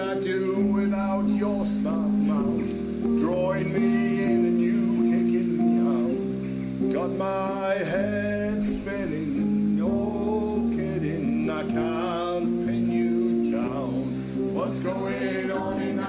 I do without your smart mouth? Drawing me in and you kicking me out. Got my head spinning, no kidding. I can't pin you down. What's going on in